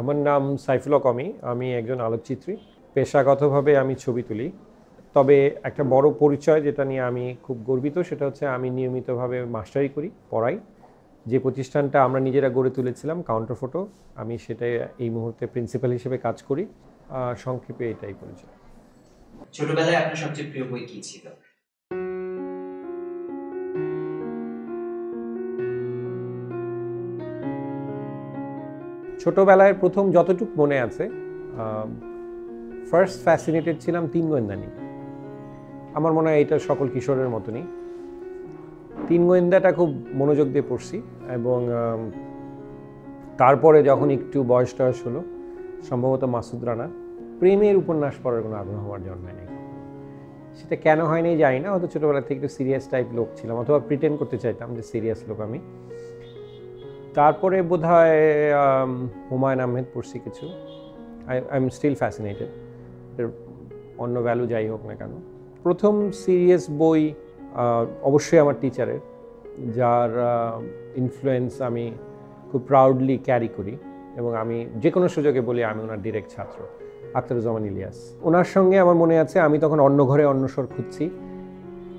আমার নাম সাইফুল হক অমি, আমি একজন আলোকচিত্রী। পেশাগতভাবে আমি ছবি তুলি। তবে একটা বড় পরিচয় যেটা নিয়ে আমি খুব গর্বিত, সেটা হচ্ছে আমি নিয়মিতভাবে মাস্টারি করি, পড়াই। যে প্রতিষ্ঠানটা আমরা নিজেরা গড়ে তুলেছিলাম কাউন্টার ফটো আমি সেটা এই মুহূর্তে প্রিন্সিপাল হিসেবে কাজ করি। সংক্ষেপে এটাই পরিচয়। ছোটবেলায় আপনার সবচেয়ে প্রিয় বই কি ছিল? ছোটবেলায় প্রথম যতটুকু মনে আছে ফার্স্ট ফ্যাসিনেটেড ছিলাম তিন গোয়েন্দা নিয়ে। আমার মনে হয় এটা সকল কিশোরের মতনই। তিন গোয়েন্দাটা খুব মনোযোগ দিয়ে পড়ছি এবং তারপরে যখন একটু বয়স টয়স হলো, সম্ভবত মাসুদ রানা, প্রেমের উপন্যাস পড়ার কোনো আগ্রহ আমার জন্মায় নেই। সেটা কেন হয়নি জানি না, হয়তো ছোটোবেলা থেকে একটু সিরিয়াস টাইপ লোক ছিলাম, অথবা প্রিটেন্ড করতে চাইতাম যে সিরিয়াস লোক আমি। তারপরে বোধ হয় হুমায়ুন আহমেদ পড়ছি কিছু। I I am still fascinated অন্য ভ্যালু যাই হোক না কেন। প্রথম সিরিয়াস বই অবশ্যই আমার টিচারের যার ইনফ্লুয়েন্স আমি খুব প্রাউডলি ক্যারি করি এবং আমি যে কোনো সুযোগে বলি আমি ওনার ডিরেক্ট ছাত্র, আখতারুজ্জামান ইলিয়াস। ওনার সঙ্গে আমার মনে আছে, আমি তখন অন্য ঘরে অন্য স্বর খুঁজছি।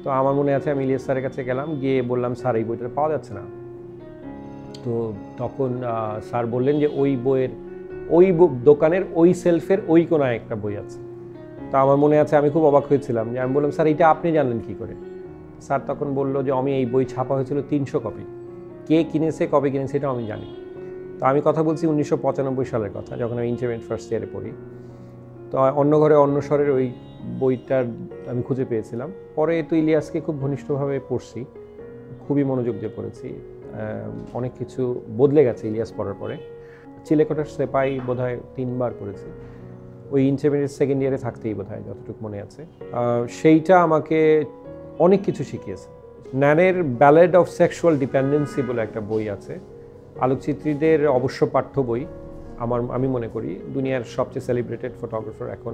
তো আমার মনে আছে আমি ইলিয়াস স্যারের কাছে গেলাম, গিয়ে বললাম, স্যার, এই বইটা পাওয়া যাচ্ছে না। তো তখন স্যার বললেন যে ওই বইয়ের, ওই দোকানের ওই সেলফের ওই কোনায় একটা বই আছে। তো আমার মনে আছে আমি খুব অবাক হয়েছিলাম যে আমি বললাম, স্যার, এটা আপনি জানলেন কি করে? স্যার তখন বলল যে, আমি এই বই ছাপা হয়েছিল তিনশো কপি। কে কিনেছে, কবে কিনেছে এটা আমি জানি। তো আমি কথা বলছি উনিশশো পঁচানব্বই সালের কথা, যখন আমি ইন্টারমিডিয়েট ফার্স্ট ইয়ারে পড়ি। তো অন্য ঘরে অন্য স্বরের ওই বইটার আমি খুঁজে পেয়েছিলাম। পরে তো ইলিয়াসকে খুব ঘনিষ্ঠভাবে পড়ছি, খুবই মনোযোগ দিয়ে পড়েছি। অনেক কিছু বদলে গেছে ইলিয়াস পড়ার পরে। চিলেকোটার সেপাই বোধহয় তিনবার পড়েছি ওই ইন্টারমিডিয়েট সেকেন্ড ইয়ারে থাকতেই বোধহয় যতটুকু মনে আছে। সেইটা আমাকে অনেক কিছু শিখিয়েছে। ন্যানের ব্যালেড অফ সেক্সুয়াল ডিপেন্ডেন্সি বলে একটা বই আছে। আলোকচিত্রীদের অবশ্য পাঠ্য বই। আমার, আমি মনে করি দুনিয়ার সবচেয়ে সেলিব্রেটেড ফটোগ্রাফার এখন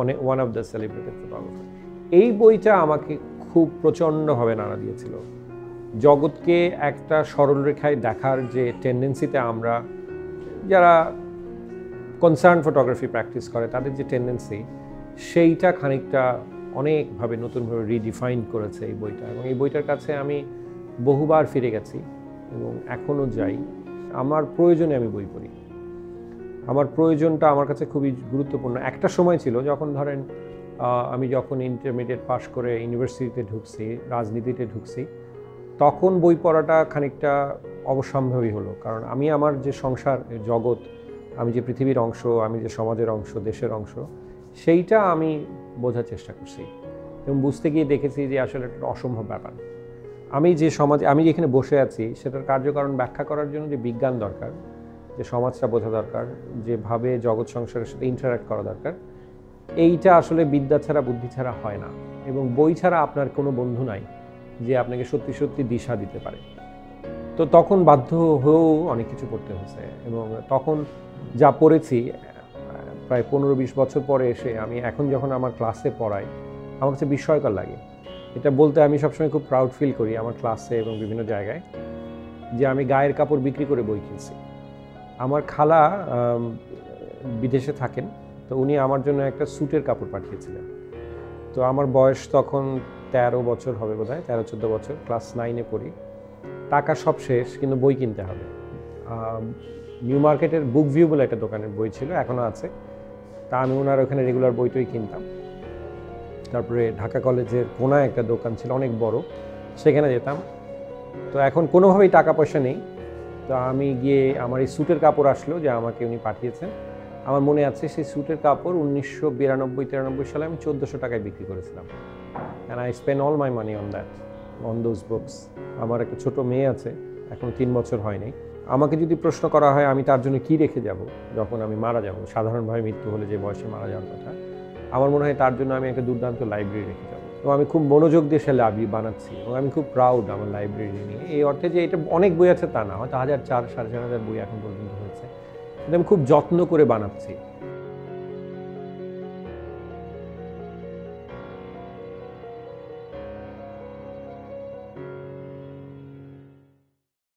অনেক one of the celebrated photographer এই বইটা আমাকে খুব প্রচণ্ডভাবে নাড়া দিয়েছিল। জগৎকে একটা সরলরেখায় দেখার যে টেন্ডেন্সিতে আমরা, যারা কনসার্ন ফটোগ্রাফি প্র্যাকটিস করে, তাদের যে টেন্ডেন্সি সেইটা খানিকটা অনেকভাবে নতুনভাবে রিডিফাইন করেছে এই বইটা। এবং এই বইটার কাছে আমি বহুবার ফিরে গেছি এবং এখনও যাই। আমার প্রয়োজনে আমি বই পড়ি। আমার প্রয়োজনটা আমার কাছে খুবই গুরুত্বপূর্ণ। একটা সময় ছিল যখন ধরেন আমি যখন ইন্টারমিডিয়েট পাশ করে ইউনিভার্সিটিতে ঢুকছি, রাজনীতিতে ঢুকছি তখন বই পড়াটা খানিকটা অবসম্ভাবী হলো। কারণ আমি আমার যে সংসার জগৎ, আমি যে পৃথিবীর অংশ, আমি যে সমাজের অংশ, দেশের অংশ, সেইটা আমি বোঝার চেষ্টা করছি। এবং বুঝতে গিয়ে দেখেছি যে আসলে একটা অসম্ভব ব্যাপার। আমি যে সমাজ, আমি যেখানে বসে আছি, সেটার কার্যকারণ ব্যাখ্যা করার জন্য যে বিজ্ঞান দরকার, যে সমাজটা বোঝা দরকার যেভাবে জগৎ সংসারের সাথে ইন্টারাক্ট করা দরকার, এইটা আসলে বিদ্যা ছাড়া, বুদ্ধি ছাড়া হয় না। এবং বই ছাড়া আপনার কোনো বন্ধু নাই। যে আপনাকে সত্যি সত্যি দিশা দিতে পারে। তো তখন বাধ্য হয়েও অনেক কিছু করতে হয়েছে এবং তখন যা পড়েছি, প্রায় পনেরো বিশ বছর পরে এসে আমি এখন যখন আমার ক্লাসে পড়াই, আমার কাছে বিস্ময়কর লাগে। এটা বলতে আমি সবসময় খুব প্রাউড ফিল করি আমার ক্লাসে এবং বিভিন্ন জায়গায়, যে আমি গায়ের কাপড় বিক্রি করে বই কিনছি। আমার খালা বিদেশে থাকেন, তো উনি আমার জন্য একটা স্যুটের কাপড় পাঠিয়েছিলেন। তো আমার বয়স তখন তেরো বছর হবে বোধ হয় তেরো, চোদ্দ বছর, ক্লাস নাইনে পড়ি। টাকা সব শেষ, কিন্তু বই কিনতে হবে। নিউ মার্কেটের বুক ভিউ বলে একটা দোকানের বই ছিল, এখনও আছে। তা আমি ওনার ওখানে রেগুলার বই টই কিনতাম। তারপরে ঢাকা কলেজের কোনায় একটা দোকান ছিল, অনেক বড়। সেখানে যেতাম। তো এখন কোনোভাবেই টাকা পয়সা নেই। তো আমি গিয়ে আমার এই স্যুটের কাপড় আসলো যে আমাকে উনি পাঠিয়েছেন। আমার মনে আছে সেই স্যুটের কাপড় উনিশশো বিরানব্বই, তিরানব্বই সালে আমি চোদ্দোশো টাকায় বিক্রি করেছিলাম। And I spend all my money on that on those books আমার একটা ছোট মেয়ে আছে, এখন তিন বছর হয়নি আমাকে যদি প্রশ্ন করা হয়, আমি তার জন্য কি রেখে যাব যখন আমি মারা যাব? সাধারণভাবে মৃত্যু হলে যে বয়সে মারা যাওয়ার কথা, আমার মনে হয় তার জন্য আমি একটা দুর্দান্ত লাইব্রেরি রেখে যাব। এবং আমি খুব মনোযোগ দিয়ে সে লাইব্রেরি বানাচ্ছি এবং আমি খুব প্রাউড আমার লাইব্রেরি নিয়ে। এই অর্থে যে এটা অনেক বই আছে তা না, হয়তো হাজার চার, সাড়ে চার হাজার বই এখন পর্যন্ত কিন্তু আমি খুব যত্ন করে বানাচ্ছি।